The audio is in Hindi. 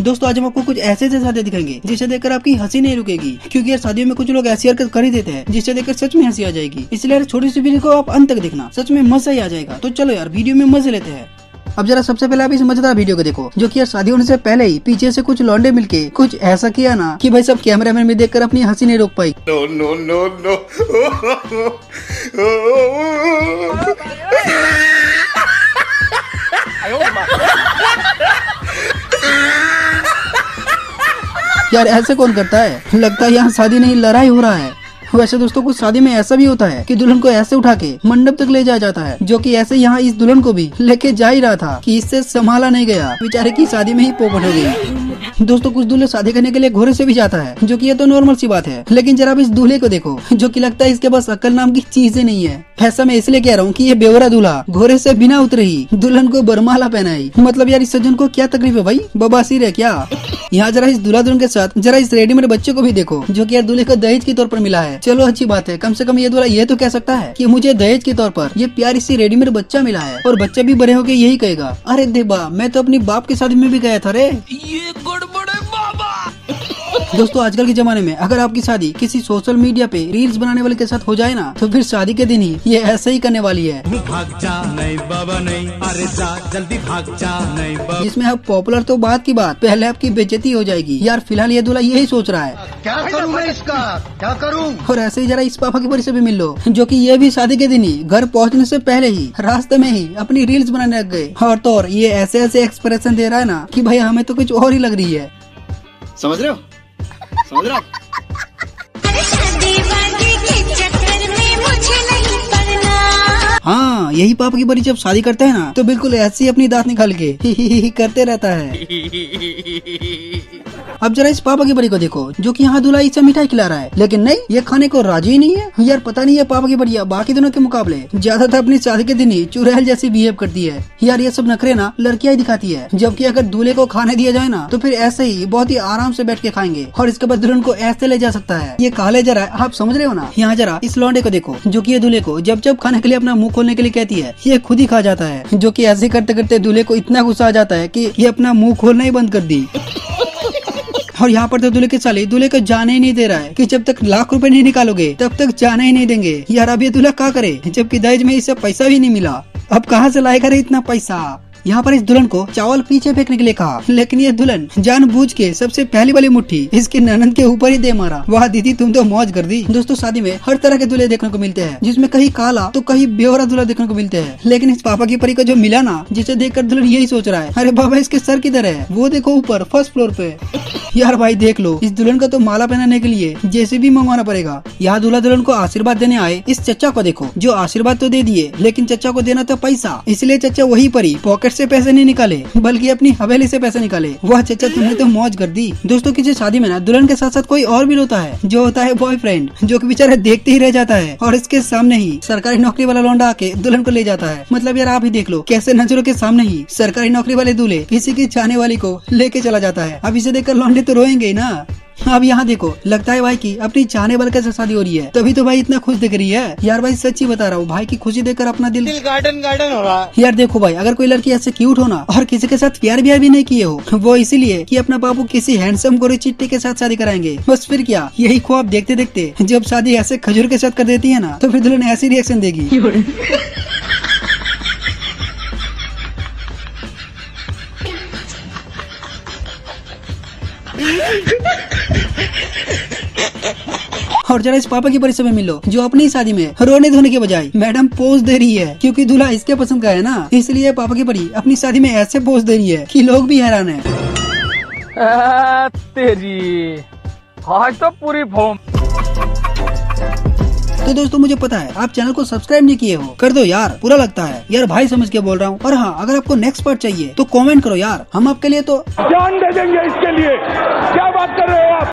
दोस्तों आज हम आपको कुछ ऐसे ऐसे शादी दिखाएँगे जिसे देखकर आपकी हँसी नहीं रुकेगी क्योंकि यार शादियों में कुछ लोग ऐसी हरकत कर ही देते हैं जिसे देखकर सच में हँसी आ जाएगी। इसलिए यार छोटी सी वीडियो को आप अंत तक देखना सच में मज़ा ही आ जाएगा। तो चलो यार वीडियो में मज़े लेते हैं। अब जरा सबसे पहले आप इस मज़ेदार वीडियो को देखो जो कि यार शादी होने से पहले ही पीछे से कुछ लौंडे मिलके कुछ ऐसा किया ना कि भाई सब कैमरा मैन में देखकर अपनी हँसी नहीं रोक पाई। No, no, no, no. यार, ऐसे कौन करता है? लगता है यहाँ शादी नहीं, लड़ाई हो रहा है। वैसे दोस्तों, कुछ शादी में ऐसा भी होता है कि दुल्हन को ऐसे उठा के मंडप तक ले जाया जाता है, जो कि ऐसे यहाँ इस दुल्हन को भी लेके जा ही रहा था कि इससे संभाला नहीं गया। बेचारे की शादी में ही पोपट हो गई। दोस्तों, कुछ दूल्हे शादी करने के लिए घोड़े से भी जाता है, जो कि ये तो नॉर्मल सी बात है। लेकिन जरा इस दूल्हे को देखो, जो कि लगता है इसके पास अक्ल नाम की चीज़ें नहीं है। ऐसा मैं इसलिए कह रहा हूँ कि ये बेवरा दूल्हा घोड़े से बिना उतरे ही दुल्हन को बरमाला पहनाई। मतलब यार, इस सज्जन को क्या तकलीफ़ है भाई? बबासीर है क्या? यहाँ जरा इस दूल्हा दुल्हन के साथ, जरा इस रेडीमेड बच्चे को भी देखो, जो की यार दूल्हे को दहेज के तौर पर मिला है। चलो, अच्छी बात है। कम से कम ये दूल्हा ये तो कह सकता है की मुझे दहेज के तौर पर ये प्यारी सी रेडीमेड बच्चा मिला है, और बच्चा भी बड़े होके यही कहेगा, अरे देवा, मैं तो अपने बाप के साथ में भी गया था रे। ये गड़बड़ बाबा दोस्तों आजकल के जमाने में अगर आपकी शादी किसी सोशल मीडिया पे रील्स बनाने वाले के साथ हो जाए ना तो फिर शादी के दिन ही ये ऐसे ही करने वाली है। भाग जा नहीं बाबा नहीं। अरे जा जल्दी भाग जा नहीं बाबा। जिसमें आप पॉपुलर तो बात की बात पहले आपकी बेइज्जती हो जाएगी। यार फ़िलहाल ये दूल्हा यही सोच रहा है। क्या करूँ मैं इसका? क्या करूँ? और ऐसे ही जरा इस पापा की परी से भी मिल लो जो की ये भी शादी के दिन ही घर पहुँचने ऐसी पहले ही रास्ते में ही अपनी रील्स बनाने लग गए। और तो और ये ऐसे ऐसे एक्सप्रेशन दे रहा है ना कि भाई हमें तो कुछ और ही लग रही है। समझ रहे हो? समझ रहे हो? यही पाप की बड़ी जब शादी करते हैं ना तो बिल्कुल ऐसी अपनी दांत निकाल के ही ही ही करते रहता है। अब जरा इस पापा की बड़ी को देखो, जो कि यहाँ दूल्हा इसे मिठाई खिला रहा है। लेकिन नहीं, ये खाने को राज़ी नहीं है। यार, पता नहीं है पापा की बढ़िया बाकी दोनों के मुकाबले ज़्यादातर अपनी शादी के दिन ही चुड़ैल जैसी बिहेव करती है। यार, ये सब नखरे ना, लड़कियाँ ही दिखाती है। जबकि अगर दूल्हे को खाने दिया जाए ना तो फिर ऐसे ही बहुत ही आराम से बैठ के खाएँगे। और इसके बाद दुल्हन को ऐसे ले जा सकता है। ये कहा जा रहा है आप समझ रहे हो ना? यहाँ जरा इस लौंडे को देखो, जो की ये दूल्हे को जब जब खाने के लिए अपना मुँह खोलने के लिए कहती है, ये खुद ही खा जाता है। जो की ऐसे करते करते दूल्हे को इतना गुस्सा आ जाता है की ये अपना मुँह खोलना ही बंद कर दी। और यहाँ पर तो दूल्हे के साले, दूल्हे को जाने ही नहीं दे रहा है कि जब तक लाख रुपए नहीं निकालोगे, तब तक जाने ही नहीं देंगे। यार, अब ये दूल्हा क्या करे? जबकि दहेज में इसे पैसा भी नहीं मिला। अब कहाँ से लाएगा रे इतना पैसा? यहाँ पर इस दुल्हन को चावल पीछे फेंकने के लिए कहा। लेकिन ये दुल्हन जानबूझ के सबसे पहली वाली मुट्ठी इसके ननंद के ऊपर ही दे मारा। वाह, दीदी, तुम तो मौज कर दी। दोस्तों, शादी में हर तरह के दूल्हे देखने को मिलते हैं। जिसमें कहीं काला तो कहीं बेवरा दूल्हा देखने को मिलते हैं। लेकिन इस पापा की परी को जो मिला ना, जिसे देखकर दुल्हन यही सोच रहा है, अरे बाबा, इसके सर किधर है? वो देखो ऊपर फ़र्स्ट फ्लोर पे। यार भाई, देख लो, इस दुल्हन का तो माला पहनाने के लिए जैसे भी मंगवाना पड़ेगा। यहाँ दूल्हा दुल्हन को आशीर्वाद देने आए, इस चचा को देखो, जो आशीर्वाद तो दे दिए, लेकिन चचा को देना था पैसा। इसलिए चचा वही परी पॉकेट से पैसे नहीं निकाले, बल्कि अपनी हवेली से पैसे निकाले। वह चचा, तुमने तो मौज कर दी। दोस्तों, किसी शादी में ना, दुल्हन के साथ साथ कोई और भी होता है, जो होता है बॉयफ्रेंड जो कि बेचारा देखते ही रह जाता है, और इसके सामने ही सरकारी नौकरी वाला लौंडा आके दुल्हन को ले जाता है। मतलब यार, आप ही देख लो, कैसे नज़रों के सामने ही सरकारी नौकरी वाले दूल्हे किसी की चाहने वाली को लेके चला जाता है। अब इसे देखकर लौंडे तो रोएँगे ना। अब यहाँ देखो लगता है भाई की अपनी चाहने वाले के साथ शादी हो रही है। तभी तो भाई इतना खुश दिख रही है। यार भाई सच्ची बता रहा हूँ भाई की खुशी देखकर अपना दिल दिल गार्डन गार्डन हो रहा है। यार देखो भाई अगर कोई लड़की ऐसे क्यूट हो ना और किसी के साथ प्यार ब्यार भी नहीं किए हो वो इसीलिए कि अपना बाबू किसी हैंडसम गोरी चिट्टी के साथ शादी कराएँगे। बस फिर क्या यही ख्वाब देखते देखते जब शादी ऐसे खजूर के साथ कर देती है ना तो फिर दुल्हन ऐसी रिएक्शन देगी। और जरा इस पापा की परिसर में मिलो जो अपनी शादी में रोने धोने के बजाय मैडम पोज दे रही है क्योंकि दूल्हा इसके पसंद का है ना? इसलिए पापा की परी अपनी शादी में ऐसे पोज दे रही है कि लोग भी हैरान है। आ, तेरी। आज तो पूरी फॉर्म तो दोस्तों, मुझे पता है, आप चैनल को सब्सक्राइब नहीं किए हो। कर दो यार पूरा लगता है। यार, भाई समझ के बोल रहा हूँ। और हाँ अगर आपको नेक्स्ट पार्ट चाहिए तो कॉमेंट करो यार। हम आपके लिए तो जान दे देंगे इसके लिए। क्या बात कर रहे हो आप?